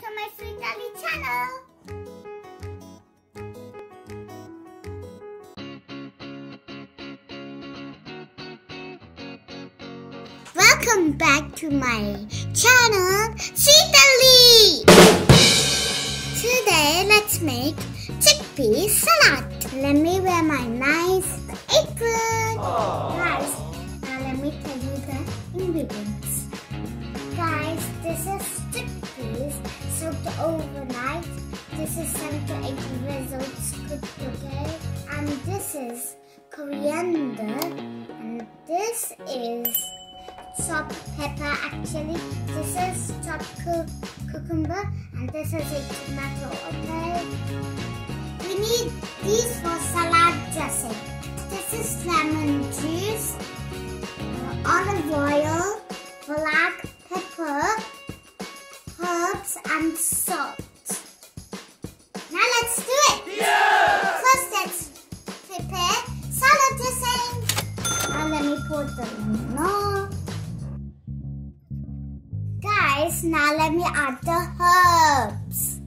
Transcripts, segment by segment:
to my Sri Thalli channel. Welcome back to my channel, Sri Thalli. Today, let's make chickpea salad. Let me wear my nice apron. Guys, now let me tell you the ingredients. Guys, this is overnight. This is 7 to 8 results cooked, okay? And this is coriander. And this is chopped pepper actually. This is chopped cu cucumber. And this is a tomato, okay? We need herbs, and salt. Now let's do it. Yeah! First, let's prepare salad dressing. And let me put the lemon. Guys, now let me add the herbs.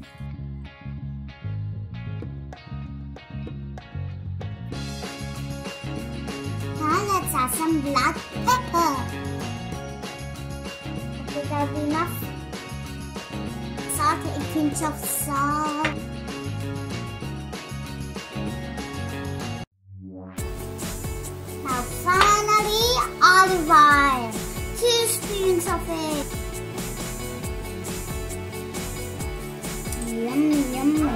Now let's add some black pepper. Okay, that'll be enough. Salt, a pinch of salt. Now finally, olive oil. Two spoons of it. Yum, yum, yum.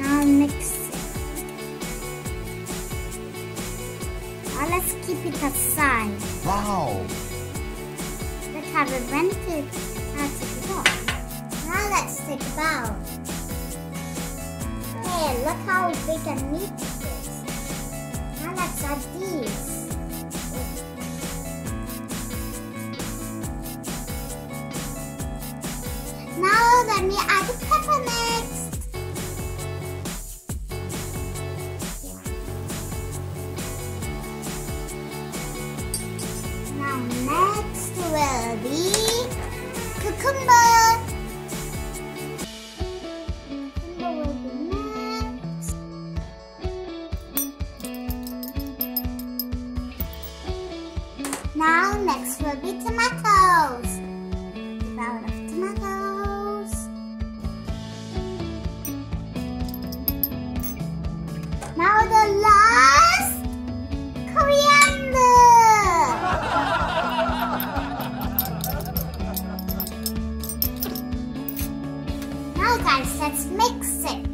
Now mix let's keep it aside. Wow! Have it vented. Now take it off. Now let's take a bowl. Hey, look how big and neat it is. Now let's add these. Now let me add the pepper next. Now next be cucumber. Now next will be tomatoes. Guys, let's mix it.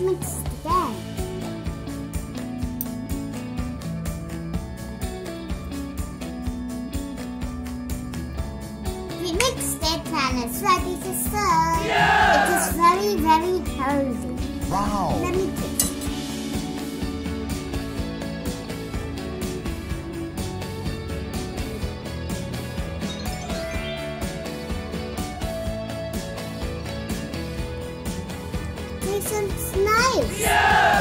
Let's mix it again. We mixed it and it's ready to serve. It is very, very healthy. Wow! Tastes nice.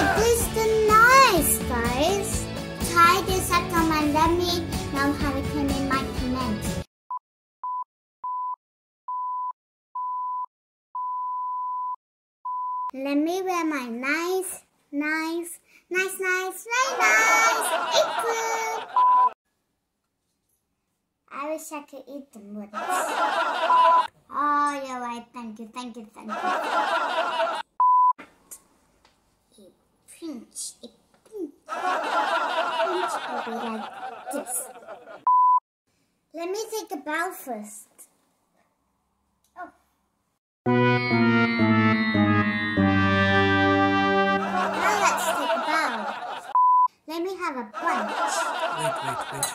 It tastes nice, guys. Try this at home and let me know how it came in my comments. Let me wear my nice, nice, nice, nice, very nice apron. I wish I could eat them with this. Oh, you're right. Thank you, thank you, thank you a like this. Let me take a bow first. Oh. Now let's take a bow. Let me have a bunch. Wait, wait, wait.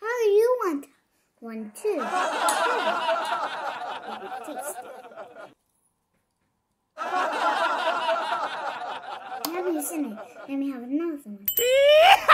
How do you want one, two. Taste Yummy, isn't it? Let me have another one.